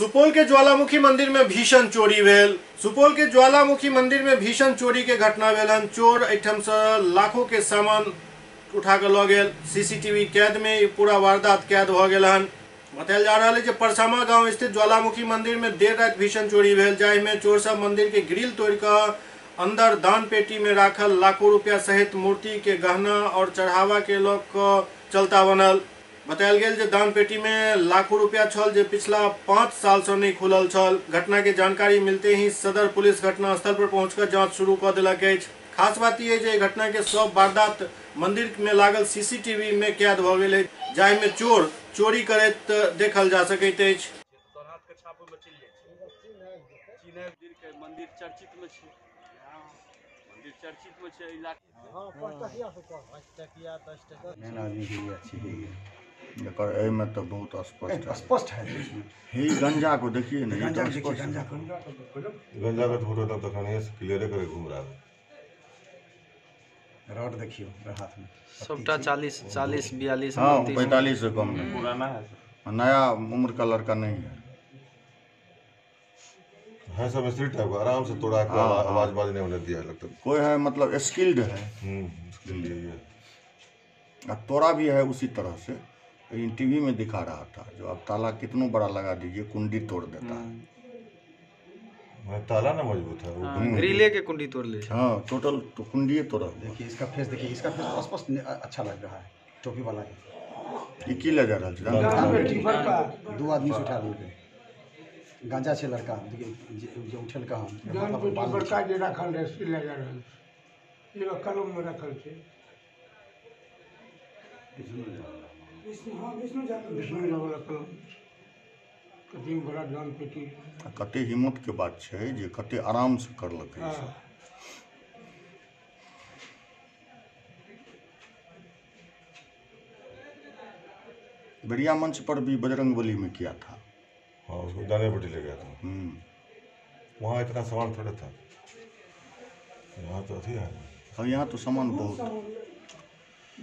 सुपौल के ज्वालामुखी मंदिर में भीषण चोरी भेल। सुपौल के ज्वालामुखी मंदिर में भीषण चोरी के घटना भेल चोर एहिठाम से लाखों के सामान उठा के लऽ गेल। सीसीटीवी कैद में पूरा वारदात कैद भऽ गेल हन। बतायल जा रहा है जे परसामा गाँव स्थित ज्वालामुखी मंदिर में देर रात भीषण चोरी भेल जाहि में चोर सब मंदिर के ग्रिल तोड़ कऽ अंदर दान पेटी में राखल लाखों रुपया सहित मूर्ति के गहना और चढ़ावा के कऽ चलता बनल। बतायल गेल जे दान पेटी में लाखों रुपया छल जे पिछला पाँच साल से नहीं खुलल छल। घटना के जानकारी मिलते ही सदर पुलिस घटना स्थल पर पहुंचकर जाँच शुरू कऽ देलक अछि। खास बात ई है घटना के सब वारदात मंदिर में लागल सीसीटीवी में कैद गेल अछि, जाहि में चोर चोरी करैत देखल जा सकैत अछि। तोहर हाथके छाप ओहिमे चलि जाइ छै चिन्है मन्दिरके मंदिर चर्चितमे छै मंदिर चर्चितमे छै इलाका मेन आदमी के लिए अच्छी है ये। एकर एहिमे तो बहुत स्पष्ट है। स्पष्ट है। ही गंजा को देखिए ना गंजा देखिए गंजा को गंजा का फ़ोटो तब तक नहीं क्लियर करे घूम रहा है रॉड देखियो हाथ में सबटा चालीस चालीस बयालीस हाँ उनतीस। पैंतालीस से कम नहीं। पुराना है। नया उम्र का लड़का नहीं है। है सब मिस्त्री टाइप का आराम से तोड़ा के हाँ, आवाज़ हाँ। आवाज़ बाज नहीं होने दिया लगता कोई है मतलब स्किल्ड है। हम्म इसके लिए ये और तोड़ा भी है उसी तरह से। टीवी में दिखा रहा था जो अब ताला कितना बड़ा लगा दीजिए कुंडी तोड़ देता है। ताला ना मज़बूत है वो हाँ, ग्रिले के कुंडी तोड़ ले। हाँ टोटल तो कुंडिए तोड़ा देखिए इसका फेस देखिए इसका फेस स्पष्ट अच्छा लग रहा है टोपी वाला के ई की ले रहा है दो आदमी से उठा लिए गांजा छे लड़का देखिए जे- उठल का हम। बड़का जे रखल रहै से लगा रहल छै एगो कलम में रखल छै कति कते हिम्मत के बात छै जे कते आराम से करलकै हाँ। बेरिया मंच पर भी बजरंग बली में किया था। हाँ उसको दाने पट्टी ले गया था। हम्म। वहाँ इतना सामान थोड़ा था। यहाँ तो अथी है। और यहाँ तो सामान बहुत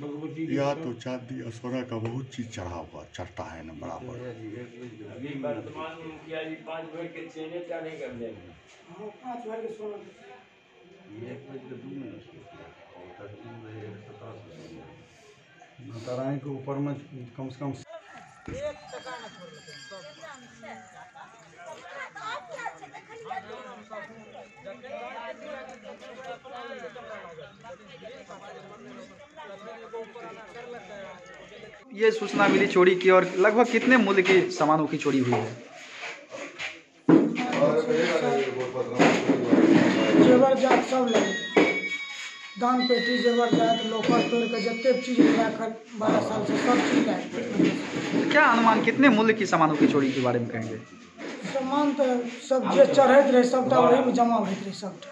भगवती जी यहाँ तो चांदी और सोना का बहुत चीज़ चढ़ा हुआ चढ़ता है ना बराबर। वर्तमान में मुखिया जी पाँच भर के चेने का नहीं कर देंगे माता रानी के ऊपर में कम से कम ये सूचना मिली चोरी की और लगभग कितने मूल्य की सामानों की चोरी हुई है? जेवर जात सब लगे दान पेटी जेवर जात लोकर तोड़ के जतेक चीज़ राखल बारह साल से सब चीज़ क्या अनुमान कितने मूल्य की सामानों की चोरी के बारे में कहेंगे? सामान तो सब जे चढ़ैत रहे सबटा वही में जमा होइत रहे सबटा।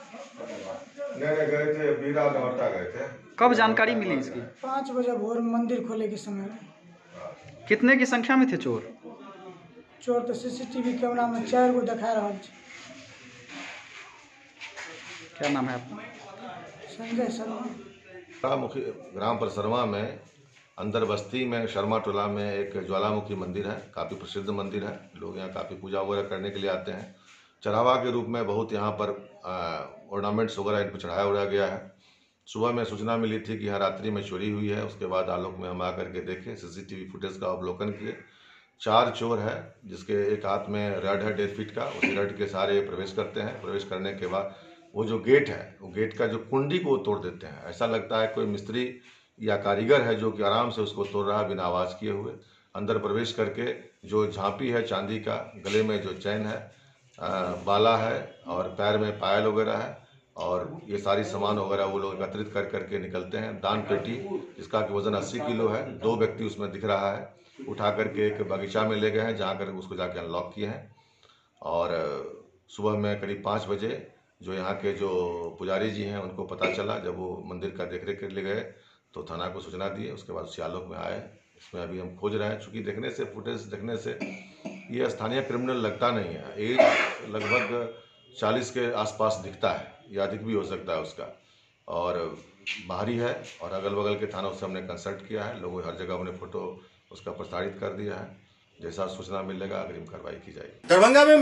नहीं गए थे बीरा नवट्टा गए थे कब जानकारी मिली इसकी? पाँच बजे भोर में मंदिर खोले के समय। रहे कितने की संख्या में थे चोर? चोर तो सीसीटीवी कैमरा में चारि गो देखा रहल छै। क्या नाम है आपका? संजय शर्मा। ग्राम परसरमा में अंदर बस्ती में शर्मा टोला में एक ज्वालामुखी मंदिर है, काफ़ी प्रसिद्ध मंदिर है। लोग यहाँ काफ़ी पूजा वगैरह करने के लिए आते हैं। चढ़ावा के रूप में बहुत यहाँ पर ऑर्नामेंट्स वगैरह इन पर चढ़ाया उड़ाया गया है। सुबह में सूचना मिली थी कि यहाँ रात्रि में चोरी हुई है, उसके बाद आलोक में हम आकर के देखे सीसीटीवी फुटेज का अवलोकन किए। चार चोर है, जिसके एक हाथ में रड है डेढ़ फीट का, उसी रड के सहारे प्रवेश करते हैं। प्रवेश करने के बाद वो जो गेट है, वो गेट का जो कुंडी को तोड़ देते हैं। ऐसा लगता है कोई मिस्त्री या कारीगर है जो कि आराम से उसको तोड़ रहा बिना आवाज़ किए हुए अंदर प्रवेश करके जो झांपी है चांदी का गले में जो चैन है अ, बाला है और पैर में पायल वगैरह है और ये सारी सामान वगैरह वो लोग एकत्रित कर करके निकलते हैं। दान पेटी जिसका कि वज़न 80 किलो है दो व्यक्ति उसमें दिख रहा है। उठा करके एक बगीचा में ले गए हैं जहाँ कर उसको जाके अनलॉक किए हैं। और सुबह में करीब पाँच बजे जो यहाँ के जो पुजारी जी हैं उनको पता चला जब वो मंदिर का देख रेख के लिए गए तो थाना को सूचना दिए उसके बाद सियालोक में आए। इसमें अभी हम खोज रहे हैं, चूँकि देखने से, फुटेज देखने से ये स्थानीय क्रिमिनल लगता नहीं है। एज लगभग चालीस के आसपास दिखता है, या अधिक भी हो सकता है उसका। और बाहरी है, और अगल बगल के थानों से हमने कंसल्ट किया है। लोगों हर जगह अपने फ़ोटो उसका प्रसारित कर दिया है। जैसा सूचना मिलेगा, अग्रिम कार्रवाई की जाएगी। दरभंगा में